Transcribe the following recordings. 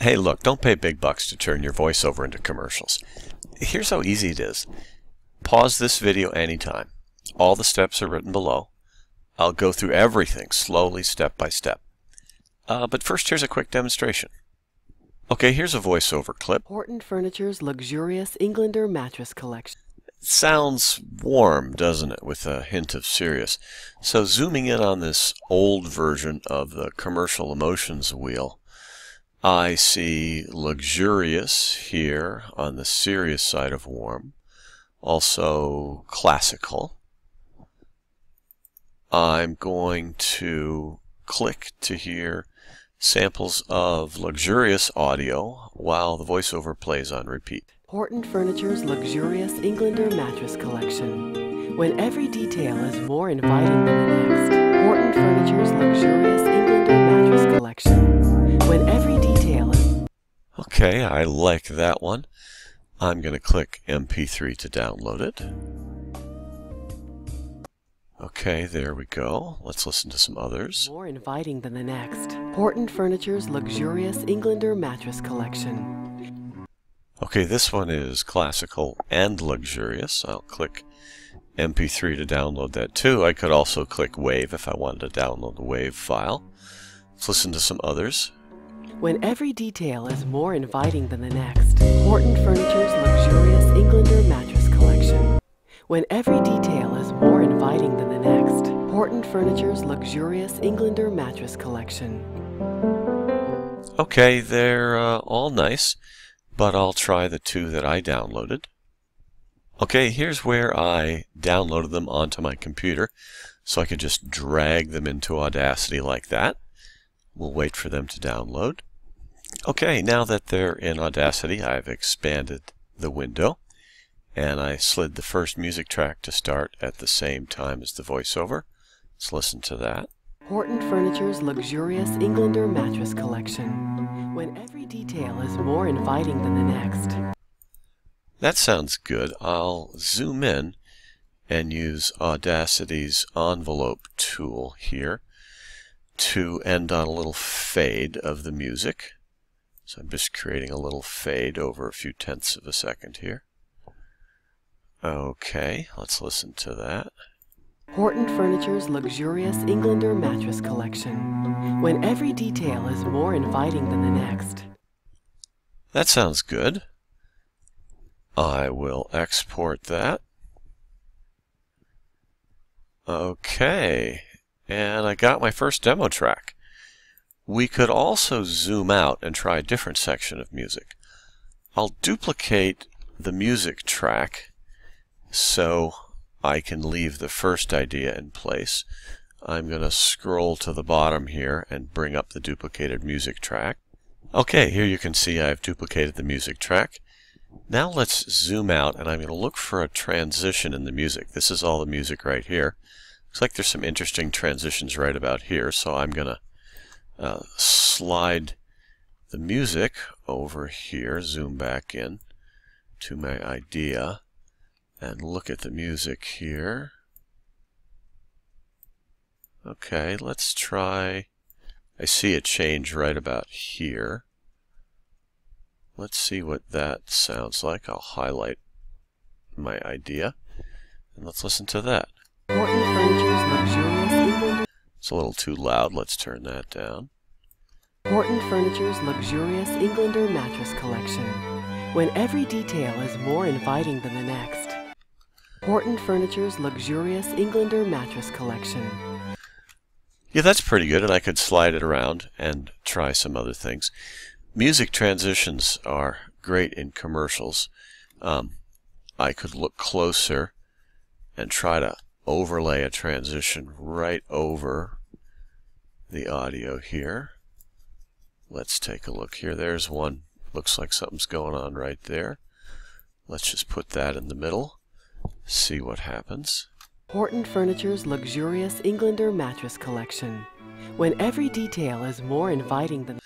Hey, look, don't pay big bucks to turn your voiceover into commercials. Here's how easy it is. Pause this video anytime. All the steps are written below. I'll go through everything slowly, step by step. Uh, but first, here's a quick demonstration. Okay, here's a voiceover clip. Horton Furniture's luxurious Englander mattress collection. sounds warm, doesn't it, with a hint of serious. So zooming in on this old version of the commercial emotions wheel, I see luxurious here on the serious side of warm, also classical. I'm going to click to hear samples of luxurious audio while the voiceover plays on repeat. Horton Furniture's luxurious Englander mattress collection. When every detail is more inviting than the next. Horton Furniture's luxurious Englander mattress collection. When every detail Okay, I like that one. I'm going to click MP3 to download it. Okay, there we go. Let's listen to some others. more inviting than the next. Horton Furniture's luxurious Englander mattress collection. Okay, this one is classical and luxurious. I'll click MP3 to download that too. I could also click WAVE if I wanted to download the WAVE file. Let's listen to some others. When every detail is more inviting than the next. Horton Furniture's luxurious Englander mattress collection. When every detail is more inviting than the next. Horton Furniture's luxurious Englander mattress collection. Okay, they're uh, all nice, but I'll try the two that I downloaded. Okay, here's where I downloaded them onto my computer, so I could just drag them into Audacity like that. We'll wait for them to download. Okay, now that they're in Audacity, I've expanded the window, and I slid the first music track to start at the same time as the voiceover. Let's listen to that. Horton Furniture's luxurious Englander mattress collection. When every detail is more inviting than the next. That sounds good. I'll zoom in and use Audacity's envelope tool here to end on a little fade of the music. So I'm just creating a little fade over a few tenths of a second here. Okay, let's listen to that. Horton Furniture's luxurious Englander mattress collection. When every detail is more inviting than the next. That sounds good. I will export that. Okay, and I got my first demo track. We could also zoom out and try a different section of music. I'll duplicate the music track so I can leave the first idea in place. I'm going to scroll to the bottom here and bring up the duplicated music track. Okay, here you can see I've duplicated the music track. Now let's zoom out and I'm going to look for a transition in the music. This is all the music right here. Looks like there's some interesting transitions right about here, so I'm going to uh, slide the music over here, zoom back in to my idea, and look at the music here. Okay, let's try, I see a change right about here. Let's see what that sounds like. I'll highlight my idea, and let's listen to that. It's a little too loud. Let's turn that down. Horton Furniture's luxurious Englander mattress collection. When every detail is more inviting than the next. Horton Furniture's luxurious Englander mattress collection. Yeah, that's pretty good, and I could slide it around and try some other things. Music transitions are great in commercials. Um, I could look closer and try to overlay a transition right over the audio here. Let's take a look here. There's one. Looks like something's going on right there. Let's just put that in the middle. See what happens. Horton Furniture's luxurious Englander mattress collection. When every detail is more inviting than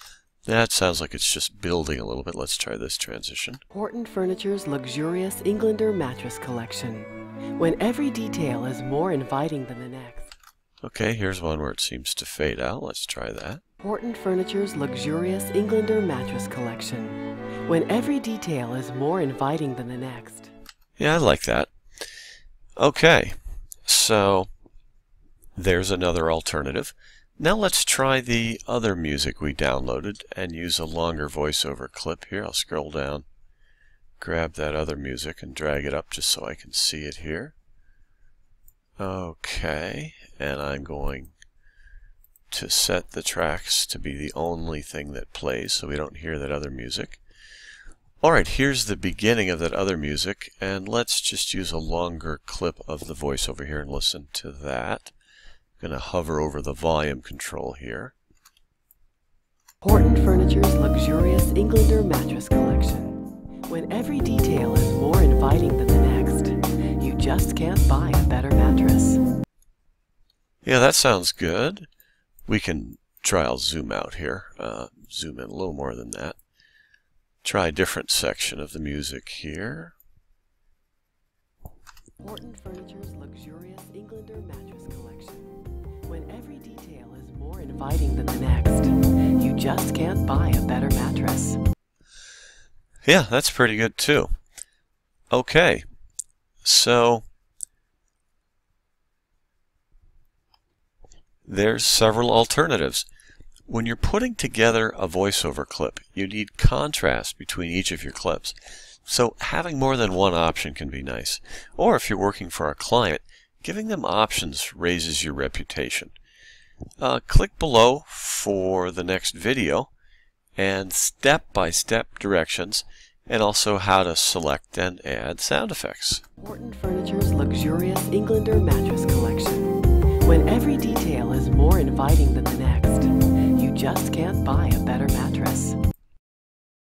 That sounds like it's just building a little bit. Let's try this transition. Horton Furniture's luxurious Englander mattress collection. When every detail is more inviting than the next. Okay, here's one where it seems to fade out. Let's try that. Horton Furniture's luxurious Englander mattress collection. When every detail is more inviting than the next. Yeah, I like that. Okay, so there's another alternative. Now let's try the other music we downloaded and use a longer voiceover clip here. I'll scroll down, grab that other music and drag it up just so I can see it here. Okay, and I'm going to set the tracks to be the only thing that plays so we don't hear that other music. Alright, here's the beginning of that other music, and let's just use a longer clip of the voice over here and listen to that. I'm going to hover over the volume control here. Horton Furniture's luxurious Englander mattress collection. When every detail is more inviting than the next, you just can't buy a better mattress. Yeah, that sounds good. We can try, I'll zoom out here, uh, zoom in a little more than that. Try a different section of the music here. Horton Furniture's luxurious Englander mattress collection. When every detail is more inviting than the next, you just can't buy a better mattress. Yeah, that's pretty good too. Okay, so there's several alternatives. When you're putting together a voiceover clip, you need contrast between each of your clips. So having more than one option can be nice. Or if you're working for a client, giving them options raises your reputation. Uh, click below for the next video and step-by-step -step directions and also how to select and add sound effects. Horton Furniture's luxurious Englander mattress collection. When every detail is more inviting than the next you just can't buy a better mattress.